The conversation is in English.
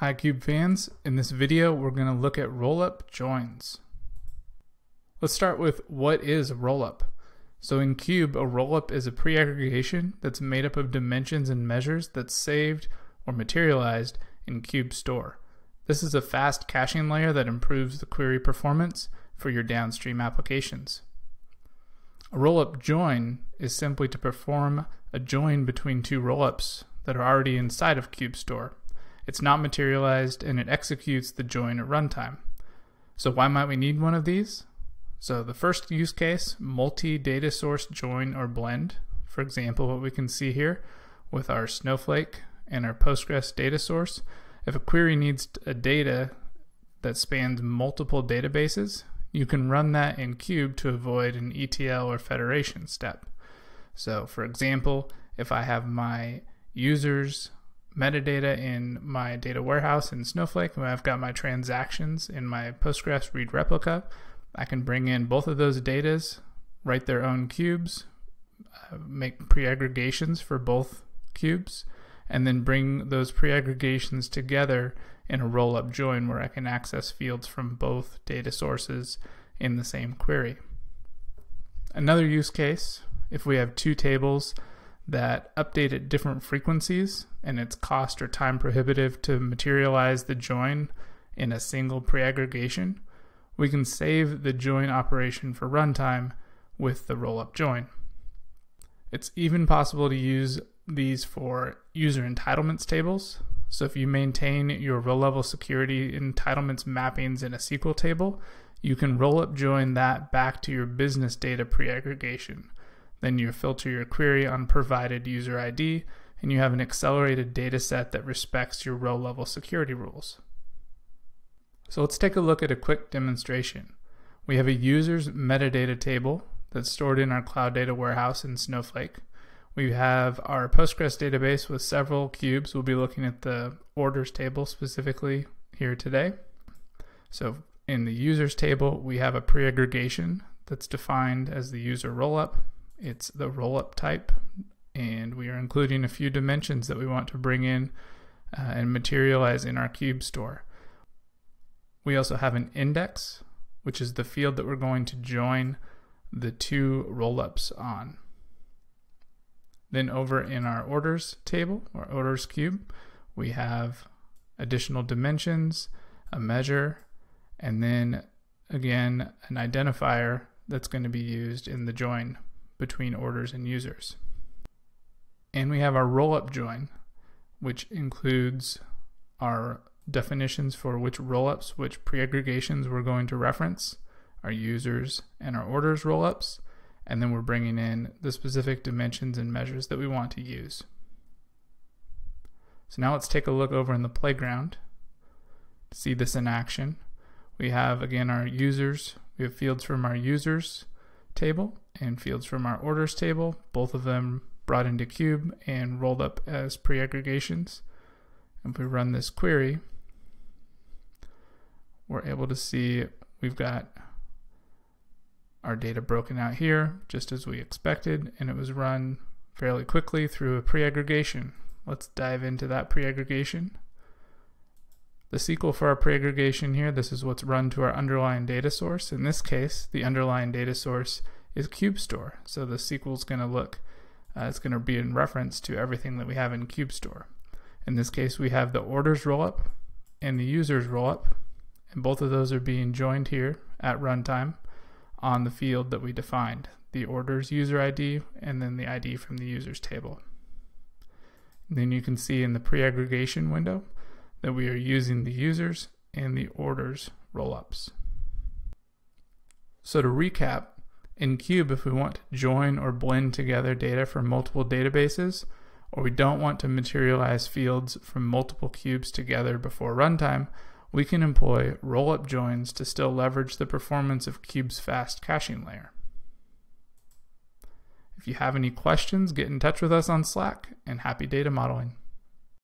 Hi Cube fans, in this video we're going to look at rollup joins. Let's start with what is a rollup. So in Cube, a rollup is a pre-aggregation that's made up of dimensions and measures that's saved or materialized in Cube Store. This is a fast caching layer that improves the query performance for your downstream applications. A rollup join is simply to perform a join between two rollups that are already inside of Cube Store. It's not materialized and it executes the join at runtime. So why might we need one of these? So the first use case, multi-data source join or blend. For example, what we can see here with our Snowflake and our Postgres data source. If a query needs a data that spans multiple databases, you can run that in Cube to avoid an ETL or federation step. So for example, if I have my users metadata in my data warehouse in Snowflake, and I've got my transactions in my Postgres read replica. I can bring in both of those datas, write their own cubes, uh, make pre-aggregations for both cubes, and then bring those pre-aggregations together in a roll-up join where I can access fields from both data sources in the same query. Another use case, if we have two tables that update at different frequencies and it's cost or time prohibitive to materialize the join in a single pre-aggregation, we can save the join operation for runtime with the rollup join. It's even possible to use these for user entitlements tables. So if you maintain your row level security entitlements mappings in a SQL table, you can rollup join that back to your business data pre-aggregation. Then you filter your query on provided user ID, and you have an accelerated data set that respects your row level security rules. So let's take a look at a quick demonstration. We have a user's metadata table that's stored in our cloud data warehouse in Snowflake. We have our Postgres database with several cubes. We'll be looking at the orders table specifically here today. So in the users table, we have a pre-aggregation that's defined as the user rollup. It's the rollup type, and we are including a few dimensions that we want to bring in uh, and materialize in our cube store. We also have an index, which is the field that we're going to join the two rollups on. Then over in our orders table, or orders cube, we have additional dimensions, a measure, and then again an identifier that's going to be used in the join between orders and users. And we have our rollup join, which includes our definitions for which rollups, which pre-aggregations we're going to reference, our users and our orders rollups, and then we're bringing in the specific dimensions and measures that we want to use. So now let's take a look over in the playground to see this in action. We have again our users, we have fields from our users table and fields from our orders table, both of them brought into Cube and rolled up as pre-aggregations. If we run this query, we're able to see we've got our data broken out here just as we expected and it was run fairly quickly through a pre-aggregation. Let's dive into that pre-aggregation. The SQL for our pre-aggregation here, this is what's run to our underlying data source. In this case, the underlying data source is CubeStore. So the SQL is going to look, uh, it's going to be in reference to everything that we have in CubeStore. In this case, we have the orders rollup and the users rollup, and both of those are being joined here at runtime on the field that we defined, the orders user ID and then the ID from the users table. And then you can see in the pre-aggregation window that we are using the users and the orders rollups. So to recap, in Cube, if we want to join or blend together data from multiple databases, or we don't want to materialize fields from multiple cubes together before runtime, we can employ rollup joins to still leverage the performance of Cube's fast caching layer. If you have any questions, get in touch with us on Slack, and happy data modeling.